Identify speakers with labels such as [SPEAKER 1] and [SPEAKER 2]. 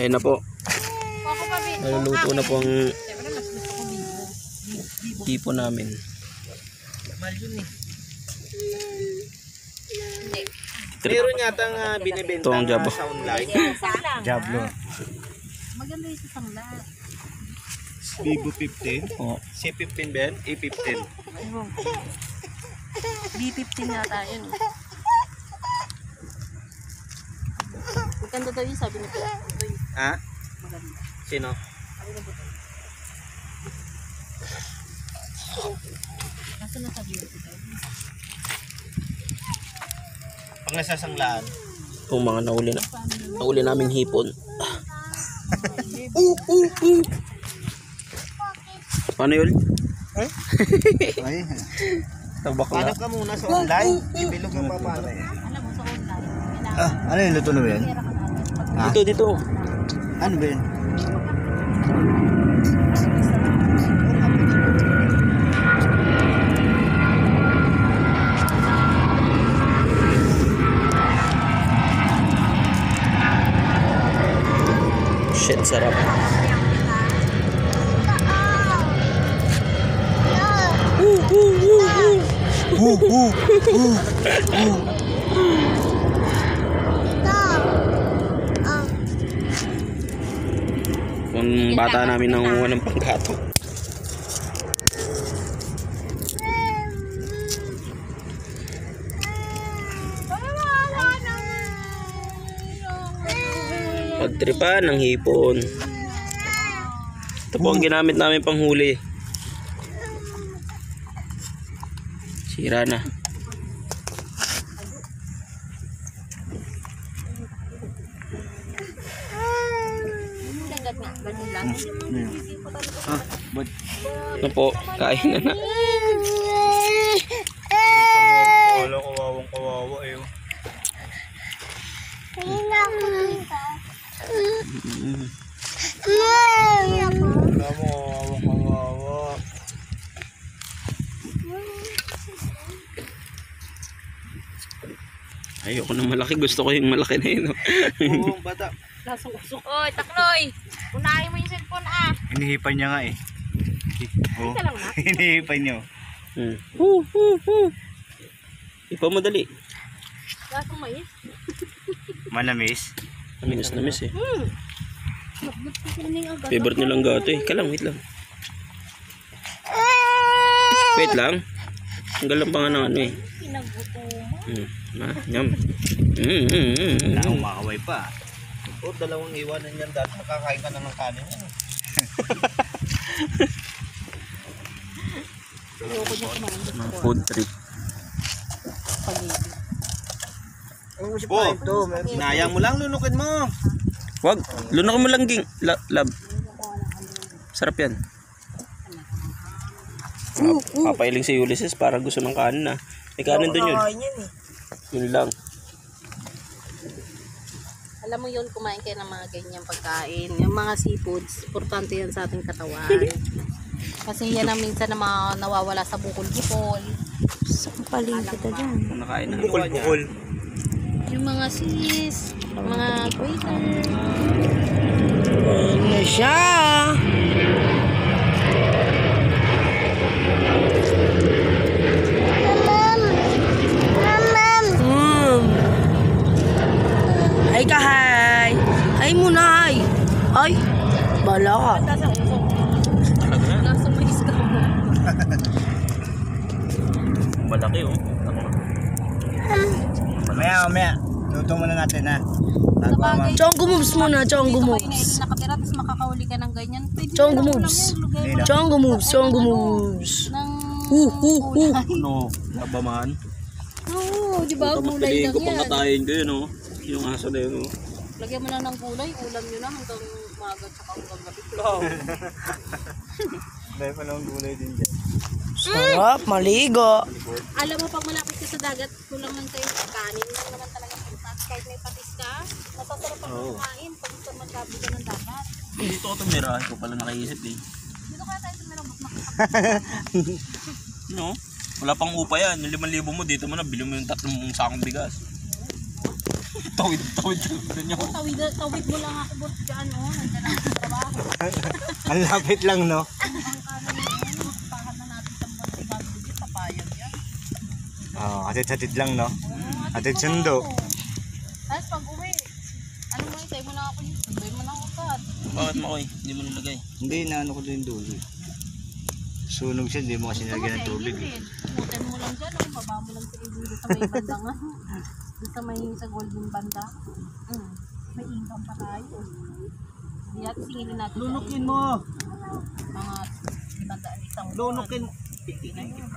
[SPEAKER 1] Ayun na po. Naluluto na po ang tipo namin.
[SPEAKER 2] Eh. Meron yata binibenta
[SPEAKER 1] ang
[SPEAKER 2] nga
[SPEAKER 1] jabo.
[SPEAKER 2] sa online.
[SPEAKER 3] Sana.
[SPEAKER 4] Jablo.
[SPEAKER 3] Maganda yung sa sangla.
[SPEAKER 2] Vivo 15.
[SPEAKER 1] Oh,
[SPEAKER 2] C15 ba yan? A15.
[SPEAKER 3] Ayun. B15 yata yun. Maganda daw yun, sabi ni yun,
[SPEAKER 2] Ha?
[SPEAKER 3] maganda.
[SPEAKER 2] Sino?
[SPEAKER 3] Sabi na buto. Nasa nasa view ko tayo?
[SPEAKER 2] Pag nasasanglaan.
[SPEAKER 1] itong mga nahuli na. Nahuli naming hipon. uh, uh, uh. Paano yun?
[SPEAKER 4] Ay,
[SPEAKER 1] Tabak
[SPEAKER 2] Paano ka muna sa online? Ibilog ka pa paano?
[SPEAKER 3] Alam mo sa online,
[SPEAKER 4] ah, ano yung luto na yan?
[SPEAKER 3] Natin.
[SPEAKER 1] Dito, dito.
[SPEAKER 4] Ano ba yan?
[SPEAKER 1] Shit, sarap. Kung bata namin nangunguha ng panggato. Pagtripan ng hipon. Ito po ang ginamit namin panghuli. Sira na.
[SPEAKER 3] Yung dagat nga, ganun lang.
[SPEAKER 4] Yun? Ah, ba't?
[SPEAKER 1] Ano po, kain na na.
[SPEAKER 2] Wala kawawang kawawa eh. Wala mo kawawang kawawa.
[SPEAKER 1] Ayoko ng malaki. Gusto ko yung malaki na yun. oh.
[SPEAKER 2] Oo, bata.
[SPEAKER 3] Lasong usok. Oy, takloy! Unahin mo yung cellphone ah.
[SPEAKER 4] Hinihipan niya nga eh. Oh,
[SPEAKER 3] Ika lang na.
[SPEAKER 4] hinihipan niyo.
[SPEAKER 1] Hmm. Hoo, hoo, hoo. Ipa madali.
[SPEAKER 3] Lasong mais.
[SPEAKER 4] Manamis.
[SPEAKER 1] Aminos na miss eh.
[SPEAKER 3] Hmm.
[SPEAKER 1] Favorite nilang gato eh. Kalang, wait lang. Wait lang. Ang galang pa nga ng ano eh.
[SPEAKER 3] Pinaguto mo.
[SPEAKER 1] Hmm. Ah, yum. Mm, mm, mm, mm.
[SPEAKER 4] Wala akong makaway pa.
[SPEAKER 2] Oo, dalawang iwanan yan dati. Makakain ka na ng kanin yan.
[SPEAKER 3] Ayoko niya kumain.
[SPEAKER 1] Mga food trip.
[SPEAKER 3] Pag-ibig.
[SPEAKER 2] Ano si Pa ito? Inayang mo lang, lunukin mo.
[SPEAKER 1] Wag. Lunok mo lang ging. La, lab. Sarap yan. Pap- Papailing si Ulysses para gusto ng kanin na. May kanin doon yun. Yun lang.
[SPEAKER 3] Alam mo yun, kumain kayo ng mga ganyang pagkain. Yung mga seafoods, importante yan sa ating katawan. Kasi yan ang minsan na mga nawawala sa bukol-bukol.
[SPEAKER 1] Kung nakain na.
[SPEAKER 4] Bukol-bukol.
[SPEAKER 3] Yung mga sis, mga waiter.
[SPEAKER 1] Ano siya?
[SPEAKER 5] Hmm. Ay ka, hay. Hay muna, hay. Ay, bala ka.
[SPEAKER 3] Nasa usok. Nasa mais ka mo.
[SPEAKER 1] Malaki oh.
[SPEAKER 4] Mamaya, mamaya. Luto muna natin ha.
[SPEAKER 3] Sa
[SPEAKER 4] Bago
[SPEAKER 3] bagay,
[SPEAKER 5] Chongo moves muna, chongo moves.
[SPEAKER 3] na nakatira, tapos makakahuli ka ng ganyan. Pwede
[SPEAKER 5] Chongo moves. Chongo moves, chongo moves.
[SPEAKER 3] ng
[SPEAKER 5] Uh, uh, uh.
[SPEAKER 1] Ano? Labaman?
[SPEAKER 3] Oo, di ba? Gulay lang
[SPEAKER 1] ko pang
[SPEAKER 3] yan.
[SPEAKER 1] katayin ko yun oh. Yung aso na yun oh.
[SPEAKER 3] Lagyan mo na ng gulay, ulam nyo na hanggang umaga tsaka hanggang gabi.
[SPEAKER 4] Dahil pa lang gulay din dyan.
[SPEAKER 5] Sarap, maligo.
[SPEAKER 3] Alam mo, pag malapit ka sa dagat, kulang lang tayo kanin lang naman talaga punta. Kahit may patis ka, masasarap pag kumain pag gusto magkabi ka ng dagat.
[SPEAKER 1] Dito ko tumira. Ito pala nakaisip eh.
[SPEAKER 3] Dito kaya tayo sa merong mas
[SPEAKER 1] No? Wala pang upa yan. Yung 5,000 mo dito mo na. Bili mo yung tatlong sakong bigas.
[SPEAKER 2] Tawid-tawid doon niyo.
[SPEAKER 3] Oh, tawid, tawid mo lang ako bot dyan, oh. Nandiyan ako sa trabaho.
[SPEAKER 4] Ang lapit lang, no?
[SPEAKER 3] Oh.
[SPEAKER 4] Oh, atid-atid lang, no? Atid
[SPEAKER 3] mo
[SPEAKER 4] sundo.
[SPEAKER 3] Tapos pag uwi, ano mo, isay mo na ako yung sabay mo na ako kat.
[SPEAKER 1] Bakit mo koy? Hindi mo nilagay.
[SPEAKER 4] Hindi, naano ko din dulo. eh. Sunog siya, hindi mo kasi nilagyan ng tubig. eh.
[SPEAKER 3] Mutan mo lang dyan, oh. Baba mo lang sa ibulo sa may banda nga. Doon sa may sa golden banda. Mm. May income pa tayo. Hindi natin singilin natin.
[SPEAKER 2] Lunukin mo.
[SPEAKER 3] Mga ibanda isang buwan.
[SPEAKER 2] Lunukin.
[SPEAKER 3] Ngayon.